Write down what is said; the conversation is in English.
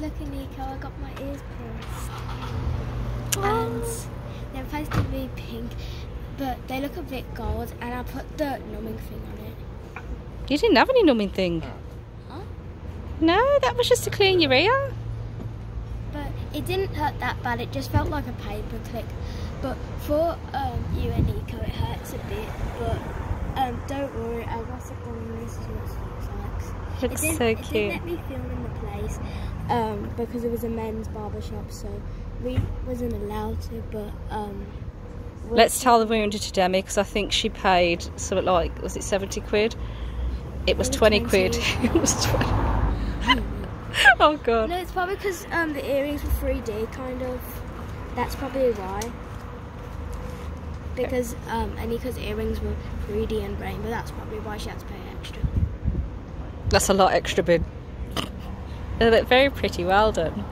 look at Nico, I got my ears pierced. And they're supposed to be pink, but they look a bit gold, and I put the numbing thing on it. You didn't have any numbing thing. Huh? No, that was just to clean your ear. But it didn't hurt that bad, it just felt like a paper click. But for um, you and Nico, it hurts a bit, but um, don't worry, I got it on this is what it looks like. Looks it so it cute. didn't let me film in the place um, because it was a men's barber shop, so we wasn't allowed to. But um, Let's tell the wounded to Demi because I think she paid something like was it seventy quid? It was It was twenty 20. quid. it was twenty. oh god. No, it's probably because um, the earrings were 3D, kind of. That's probably why. Because um, Anika's earrings were 3D and rainbow. That's probably why she had to pay extra. That's a lot extra bid. They look very pretty. Well done.